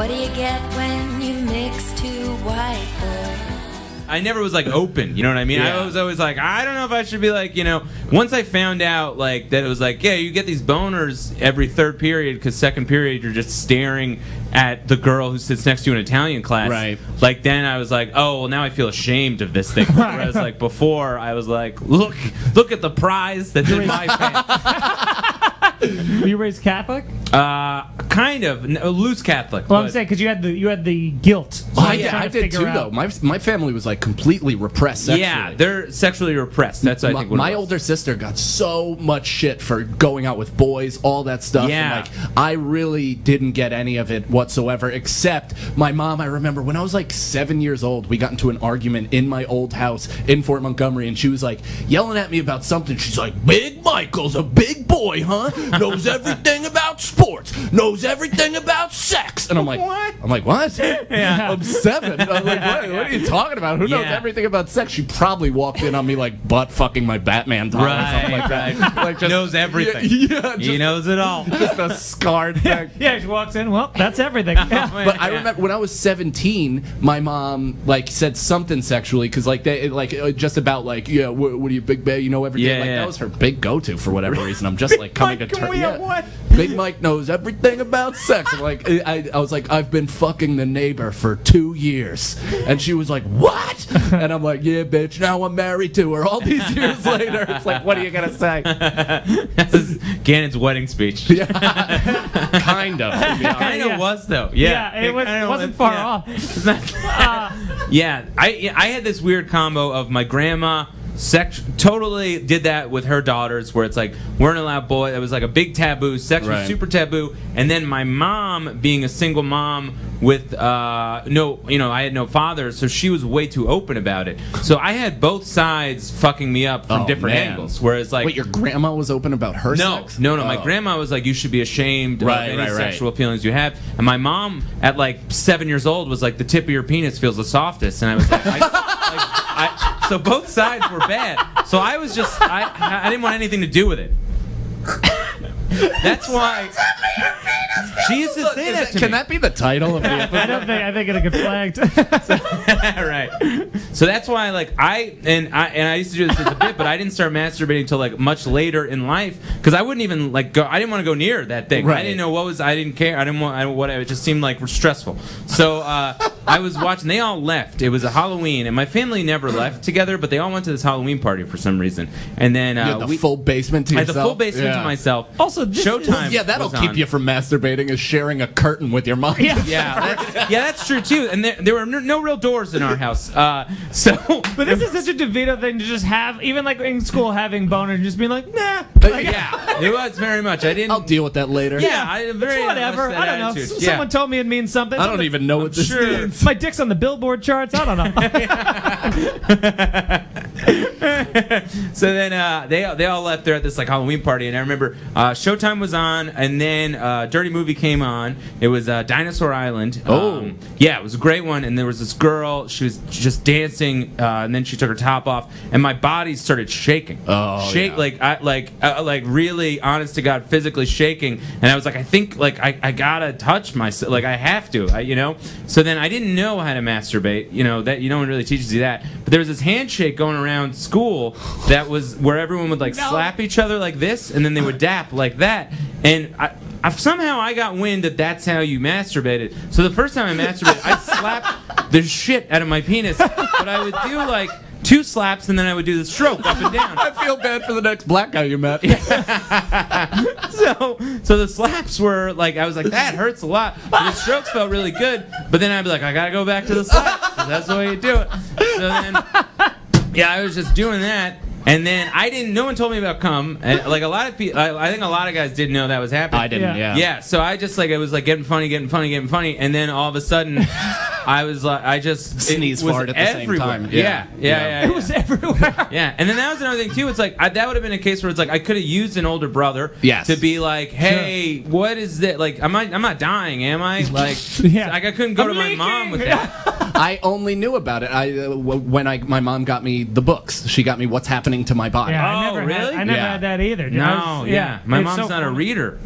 What do you get when you mix two white boys? I never was like open. You know what I mean? I was always like, I don't know if I should be like, you know. Once I found out like that it was like, yeah, you get these boners every third period because second period you're just staring at the girl who sits next to you in Italian class. Right. Like then I was like, oh well, now I feel ashamed of this thing. right. Whereas like before I was like, look, look at the prize that's in my pants. Were you raised Catholic? Uh, kind of n- loose Catholic. Well, I'm saying because you had the you had the guilt. I, did, I did too, out- though. My my family was like completely repressed sexually. yeah, they're sexually repressed. That's I my, think what it my older sister got so much shit for going out with boys, all that stuff. Yeah. And like I really didn't get any of it whatsoever, except my mom. I remember when I was like seven years old, we got into an argument in my old house in Fort Montgomery, and she was like yelling at me about something. She's like, "Big Michael's a big boy, huh? Knows everything about sports, knows everything about sex." And I'm like, What? I'm like, what? Yeah. I'm seven. I'm like, what, what are you talking about? Who knows Yeah. everything about sex? She probably walked in on me like butt fucking my Batman doll or something like that. right. Like just knows everything. Yeah, yeah, he knows it all. just a scarred thing. Yeah, she walks in. Well, that's everything. Yeah. But I remember when I was 17, my mom like said something sexually because like they like uh, just about like yeah, what, what are you big bay? You know everything. Yeah, like yeah. that was her big go to for whatever reason. I'm just like coming Mike, to terms. we what? Big Mike knows everything about sex. I'm like I, I was like I've been fucking the neighbor for two years, and she was like what? And I'm like yeah, bitch. Now I'm married to her. All these years later, it's like what are you gonna say? This is Cannon's wedding speech. kind of. to be honest. Kind of Yeah. was though. Yeah, Yeah, it was- kinda wasn't far yeah. off. It's not- uh, yeah, I yeah, I had this weird combo of my grandma. Sex totally did that with her daughters, where it's like weren't allowed boy. It was like a big taboo. Sex was super taboo. And then my mom, being a single mom with uh, no, you know, I had no father, so she was way too open about it. So I had both sides fucking me up from Oh, different man. angles. Whereas like Wait, your grandma was open about her no, sex? no, no. My Oh. grandma was like, "You should be ashamed Right, of any right, right. sexual feelings you have." And my mom, at like seven years old, was like, "The tip of your penis feels the softest." And I was like, I, like I, "So both sides were bad." So I was just, I, I didn't want anything to do with it. That's why she used to say that that- to can me. that be the title of the episode? I don't think I think it'll get flagged. right. So that's why, like, I and I and I used to do this as a bit, but I didn't start masturbating until like much later in life because I wouldn't even like go. I didn't want to go near that thing. I Right. didn't know what was. I didn't care. I didn't want. I, whatever. It just seemed like stressful. So uh, I was watching. They all left. It was a Halloween, and my family never left together, but they all went to this Halloween party for some reason. And then You uh, had the we, full basement to I had yourself. the full basement Yeah. to myself. Also, this is- Showtime. Yeah, that'll was keep on. you from masturbating is sharing a curtain with your mom. Yeah. Yeah, that's, yeah, that's true too. And there, there were no, no real doors in our house, uh, so. but this is such a DeVito thing to just have, even like in school, having boner and just being like, nah. Like, yeah, it was very much. I didn't. I'll deal with that later. Yeah, I very It's whatever. I don't know. attitude. S- Yeah. Someone told me it means something. I don't even know what this sure. means. My dick's on the Billboard charts. I don't know. so then uh, they they all left there at this like Halloween party, and I remember uh, Showtime was on, and then uh, Dirty Movie came on. It was uh, Dinosaur Island. Oh. Um, yeah, it was a great one. And there was this girl. She was just dancing, uh, and then she took her top off, and my body started shaking. Oh, shake yeah. like I like uh, like really honest to God, physically shaking. And I was like, I think like I, I gotta touch myself. Like I have to, I, you know. So then I didn't know how to masturbate. You know that you no one really teaches you that. But there was this handshake going around school that was where everyone would like No. slap each other like this, and then they would dap like that. And I, I somehow I got wind that that's how you masturbated. So the first time I masturbated, I slapped the shit out of my penis, but I would do like. Two slaps and then I would do the stroke up and down. I feel bad for the next black guy you met. so so the slaps were like I was like that hurts a lot. But the strokes felt really good, but then I'd be like I gotta go back to the slaps. 'cause That's the way you do it. So then yeah, I was just doing that. And then I didn't. No one told me about cum. And like a lot of people, I, I think a lot of guys didn't know that was happening. I didn't. Yeah. Yeah. Yeah, so I just like it was like getting funny, getting funny, getting funny, and then all of a sudden, I was like, I just it Sneeze was fart at the same time. Yeah, Yeah. yeah, yeah. Yeah. yeah, it was everywhere. yeah, and then that was another thing too. It's like I, that would have been a case where it's like I could have used an older brother Yes. to be like, hey, what is that? Like, am I? I'm not dying, am I? Like, Yeah. like I couldn't go I'm to my mom with that. I only knew about it. I uh, when I my mom got me the books. She got me What's Happening to My Body. Yeah, I Oh, never really? Had, I never Yeah. had that either. No, was- yeah, my It's mom's so not a funny. reader.